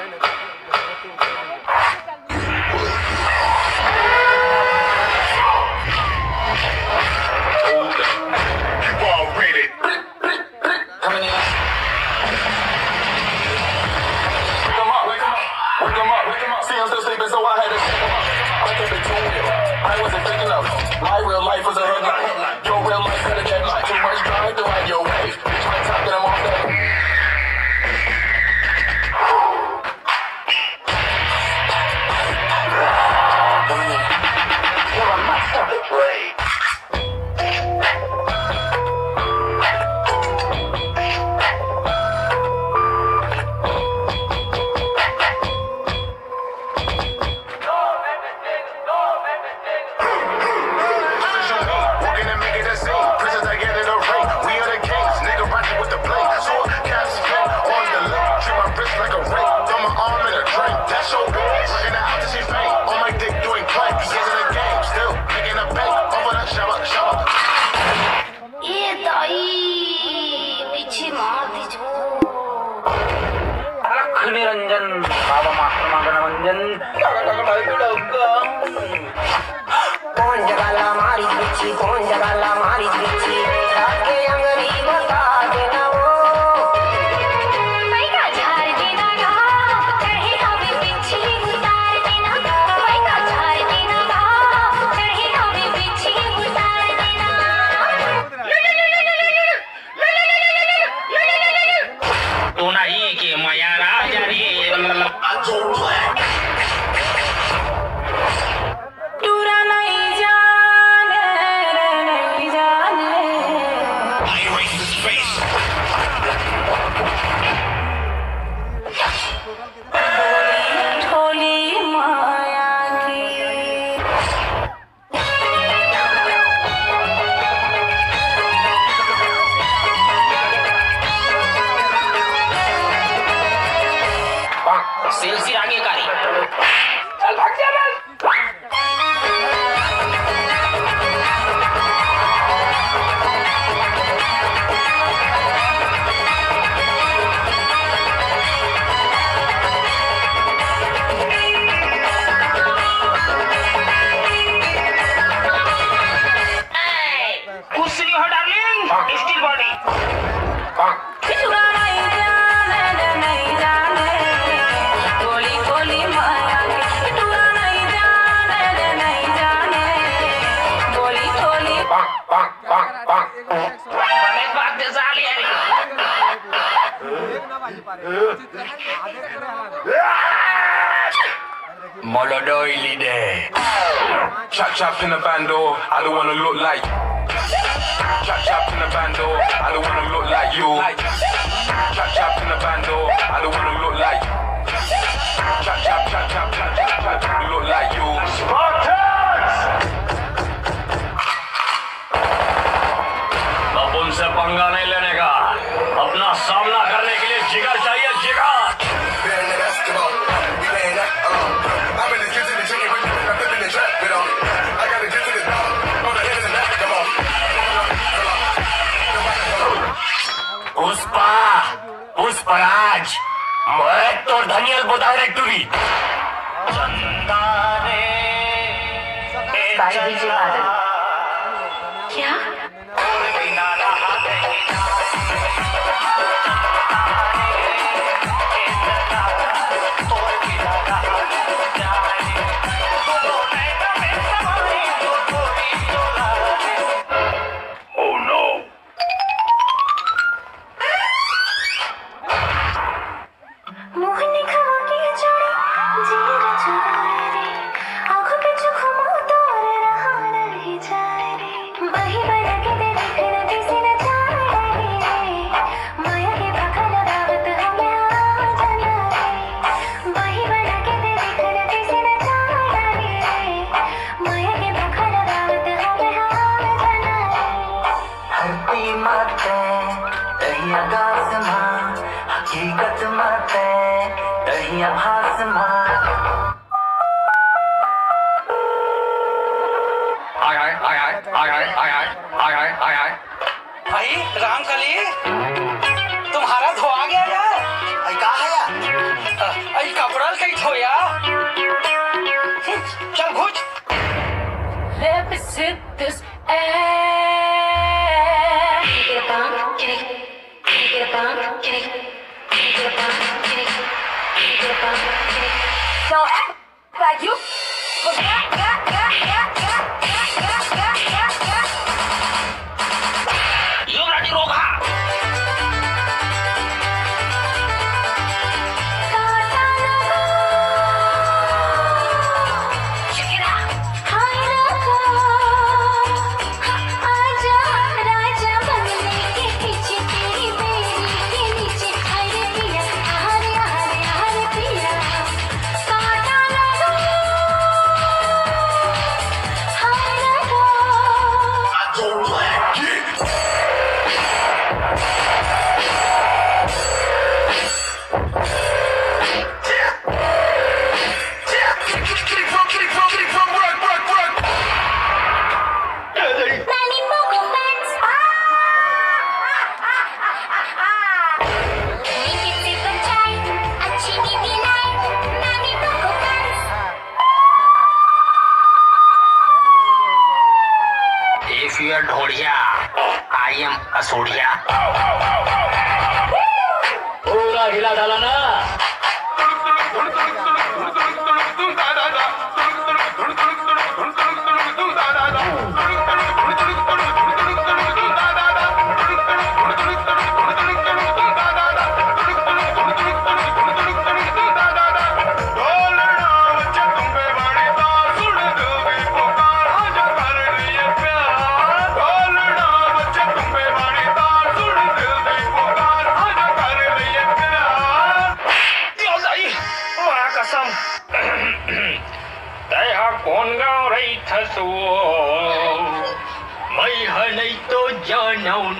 minutes. जगाला हमारी Saya. Molodoily there. Chop chop in the bando, I don't wanna look like. Chop chop in the bando, I don't wanna look like you. Chop chop in the bando, I don't wanna look like. Chop chop chop chop chap chap look like. पर आज मोहित और धनियल बोदा है टूरी bye विजय बादल आकाश माँ हकीकत मत कहीं आभास माँ भाई राम कली dear Dhodja. I am Asurya. पूरा ढीला डाला ना Oh.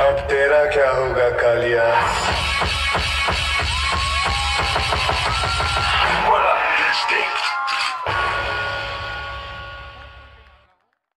अब तेरा क्या होगा कालिया?